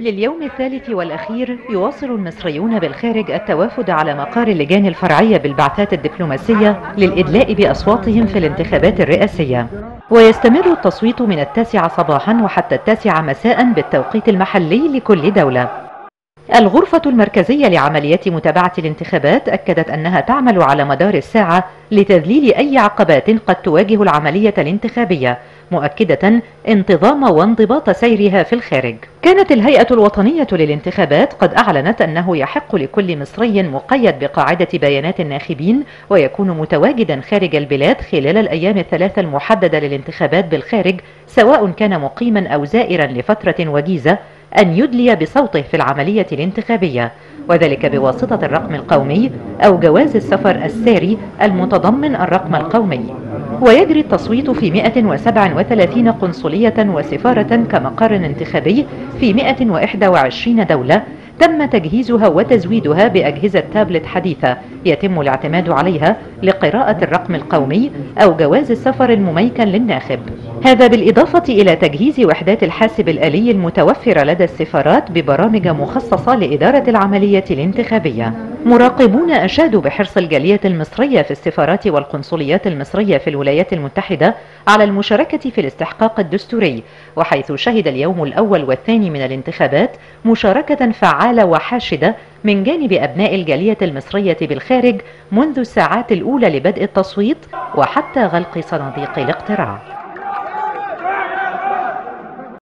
لليوم الثالث والأخير يواصل المصريون بالخارج التوافد على مقار اللجان الفرعية بالبعثات الدبلوماسية للإدلاء بأصواتهم في الانتخابات الرئاسية. ويستمر التصويت من التاسعة صباحا وحتى التاسعة مساء بالتوقيت المحلي لكل دولة. الغرفة المركزية لعمليات متابعة الانتخابات أكدت أنها تعمل على مدار الساعة لتذليل أي عقبات قد تواجه العملية الانتخابية مؤكدة انتظام وانضباط سيرها في الخارج. كانت الهيئة الوطنية للانتخابات قد أعلنت أنه يحق لكل مصري مقيد بقاعدة بيانات الناخبين ويكون متواجدا خارج البلاد خلال الأيام الثلاثة المحددة للانتخابات بالخارج سواء كان مقيما أو زائرا لفترة وجيزة أن يدلي بصوته في العملية الانتخابية وذلك بواسطة الرقم القومي أو جواز السفر الساري المتضمن الرقم القومي. ويجري التصويت في 137 قنصلية وسفارة كمقر انتخابي في 121 دولة تم تجهيزها وتزويدها بأجهزة تابلت حديثة يتم الاعتماد عليها لقراءة الرقم القومي أو جواز السفر المميكن للناخب. هذا بالإضافة إلى تجهيز وحدات الحاسب الآلي المتوفرة لدى السفارات ببرامج مخصصة لإدارة العملية الانتخابية. مراقبون أشادوا بحرص الجالية المصرية في السفارات والقنصليات المصرية في الولايات المتحدة على المشاركة في الاستحقاق الدستوري وحيث شهد اليوم الأول والثاني من الانتخابات مشاركة فعالة وحاشدة من جانب أبناء الجالية المصرية بالخارج منذ الساعات الأولى لبدء التصويت وحتى غلق صناديق الاقتراع.